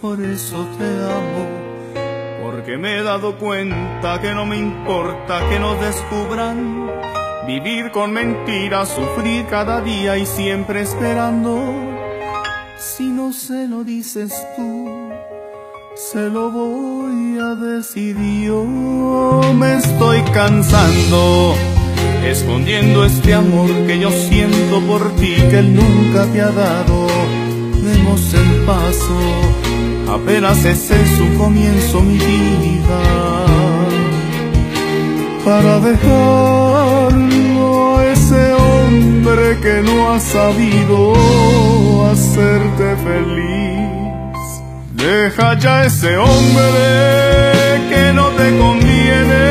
por eso te amo, porque me he dado cuenta que no me importa que nos descubran, vivir con mentiras, sufrir cada día y siempre esperando. Si no se lo dices tú, se lo voy a decir yo. Me estoy cansando, escondiendo este amor que yo siento por ti que él nunca te ha dado. Demos el paso, apenas es su comienzo, mi vida. Para dejarlo a ese hombre que no ha sabido hacerte feliz. Deja ya ese hombre que no te conviene.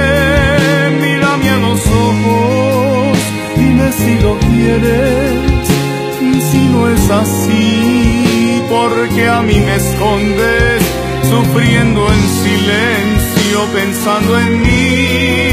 Mírame a los ojos, dime si lo quieres. Y si no es así, porque a mí me escondes, sufriendo en silencio, pensando en mí.